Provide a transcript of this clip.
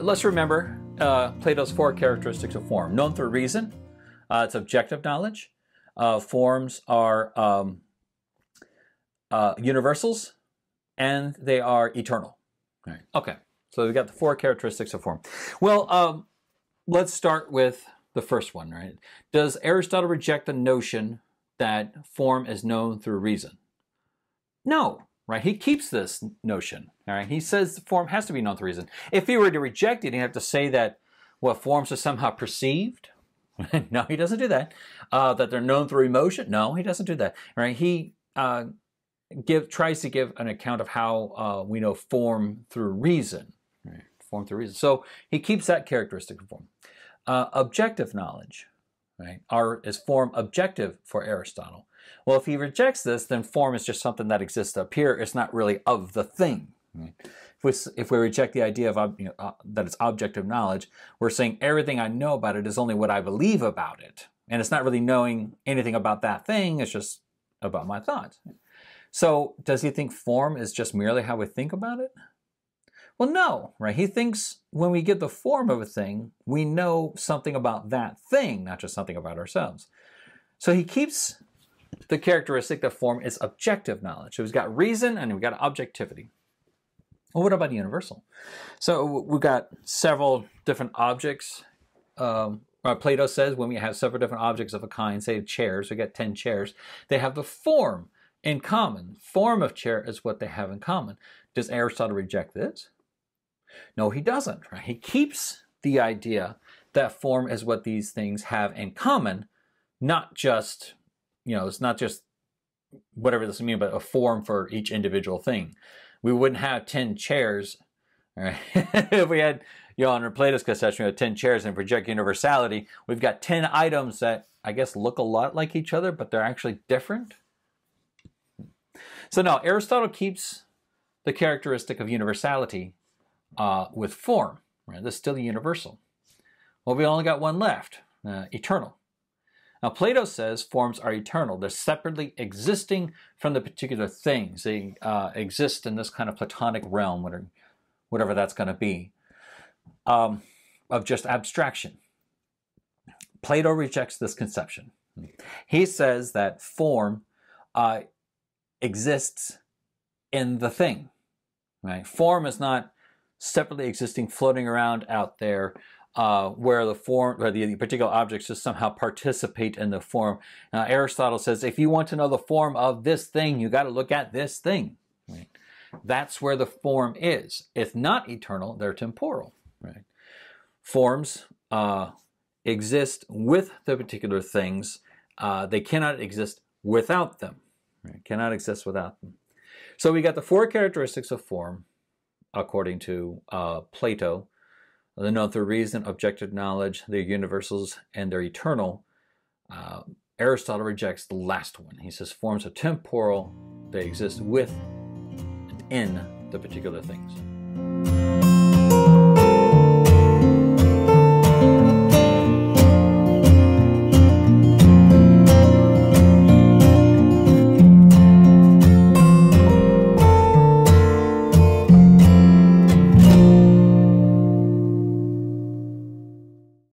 let's remember uh, Plato's four characteristics of form. Known through reason, uh, it's objective knowledge. Uh, forms are um, uh, universals, and they are eternal. Right. Okay, so we've got the four characteristics of form. Well, um, let's start with the first one, right? Does Aristotle reject the notion that form is known through reason? No, right? He keeps this notion, all right? He says form has to be known through reason. If he were to reject it, he'd have to say that what forms are somehow perceived. no, he doesn't do that. Uh, that they're known through emotion. No, he doesn't do that. Right? He uh, give tries to give an account of how uh, we know form through reason. Right? Form through reason. So he keeps that characteristic of form. Uh, objective knowledge, right? Are is form objective for Aristotle? Well, if he rejects this, then form is just something that exists up here. It's not really of the thing. If we, if we reject the idea of you know, uh, that it's objective knowledge, we're saying everything I know about it is only what I believe about it, and it's not really knowing anything about that thing. It's just about my thoughts. So, does he think form is just merely how we think about it? Well, no, right? He thinks when we get the form of a thing, we know something about that thing, not just something about ourselves. So he keeps the characteristic that form is objective knowledge. So we've got reason and we've got objectivity. Well, what about universal? So we've got several different objects. Um, uh, Plato says when we have several different objects of a kind, say chairs, we get 10 chairs, they have the form in common. Form of chair is what they have in common. Does Aristotle reject this? No, he doesn't. Right? He keeps the idea that form is what these things have in common, not just, you know, it's not just whatever this means, but a form for each individual thing. We wouldn't have 10 chairs right? if we had, you know, under Plato's conception, we have 10 chairs and project universality. We've got 10 items that I guess look a lot like each other, but they're actually different. So now Aristotle keeps the characteristic of universality uh, with form. Right? That's still universal. Well, we only got one left, uh, eternal. Now, Plato says forms are eternal. They're separately existing from the particular things. They uh, exist in this kind of Platonic realm, whatever, whatever that's going to be, um, of just abstraction. Plato rejects this conception. He says that form uh, exists in the thing. Right? Form is not separately existing, floating around out there, uh, where the form, where the, the, particular objects just somehow participate in the form. Now, Aristotle says if you want to know the form of this thing, you got to look at this thing. Right? That's where the form is. It's not eternal; they're temporal. Right? Forms uh, exist with the particular things. Uh, they cannot exist without them. Right? Cannot exist without them. So we got the four characteristics of form according to uh, Plato. The known through reason, objective knowledge, they're universals, and they're eternal. Uh, Aristotle rejects the last one. He says forms are temporal, they exist with and in the particular things.